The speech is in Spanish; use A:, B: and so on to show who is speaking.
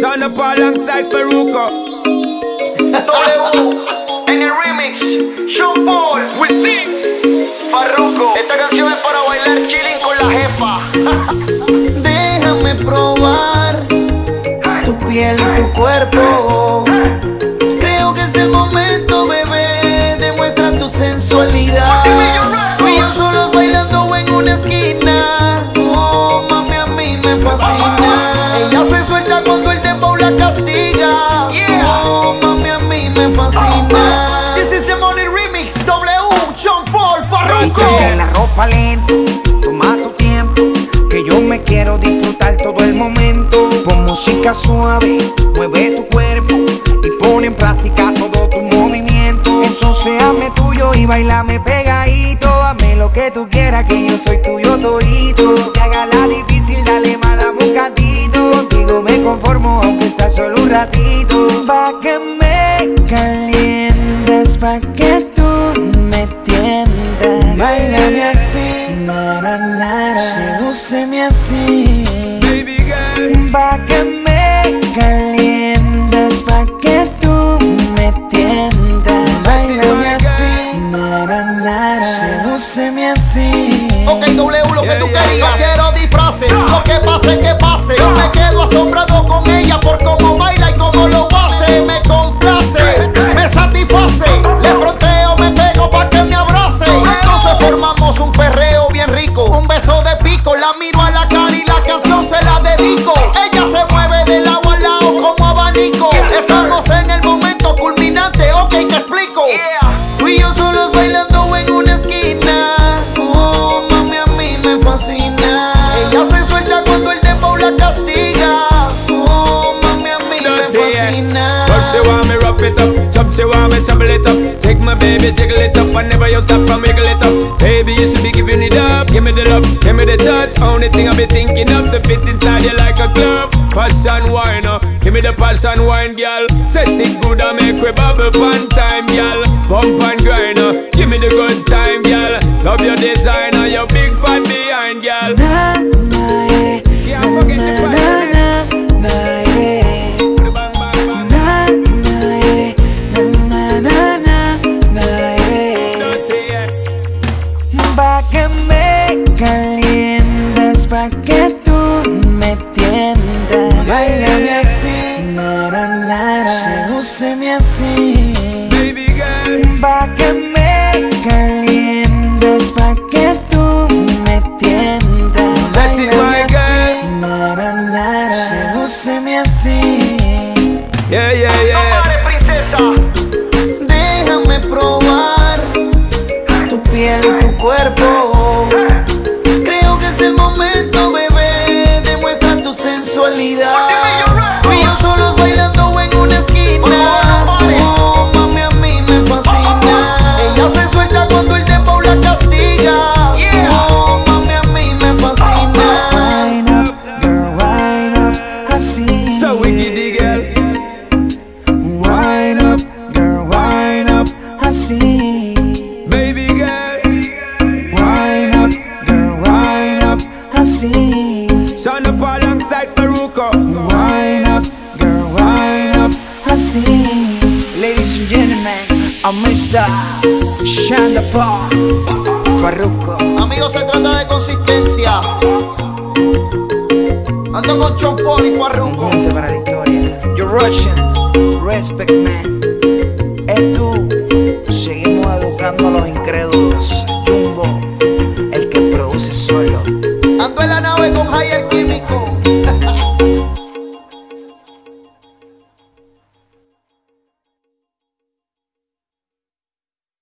A: Sound up alongside Peruco.
B: W en el remix, Sean Paul, Farruko. Esta canción es para bailar chilling con la jefa.
C: Déjame probar tu piel y tu cuerpo. Cuando el dembow la castiga. Oh, mami, a mí me fascina. This is the money remix. W, Sean Paul, Farruko.
D: Quítate la ropa lento, toma tu tiempo, que yo me quiero disfrutar todo el momento. Con música suave, mueve tu cuerpo y pone en práctica todo tu movimiento. Entonces hazme tuyo y bailame pegadito. Hazme lo que tú quieras, que yo soy tuyo todito. Que pa' que tú me tiendas. Bailame así, na, na, na, na. Sedúceme así.
A: Baby girl.
D: Pa' que me calientes, pa' que tú me tiendas. Bailame así, na, na, na, na. Sedúceme así.
C: Ok, W, lo que
A: Yeah,
C: tú querías.
A: yeah.
C: No quiero disfraces, lo que pase, la castiga. Oh, mami, a mí me fascina.
A: But she want me rough it up, chop she want me trouble it up. Take my baby, jiggle it up, whenever you stop and wiggle it up. Baby, you should be giving it up. Give me the love, give me the touch. Only thing I be thinking of to fit inside you like a glove. Passion wine, uh, give me the passion wine, girl. Set it good and make we bubble one time, girl. Bump and grind, uh, give me the good
D: na. Sedúceme así.
A: Yeah, yeah, yeah.
B: Vale, princesa.
C: Déjame probar tu piel y tu cuerpo.
D: Así.
A: Sound up alongside Faruko.
D: Wind up, girl, wind up, así. Ladies and gentlemen, I'm Mr. Shanda Paul, Farruko.
C: Amigos, se trata de consistencia. Ando con John Paul y Farruko.
D: Ponte para la historia. You're Russian, respect man. Es tú. Seguimos educando a los incrédulos. Jumbo, el que produce solo.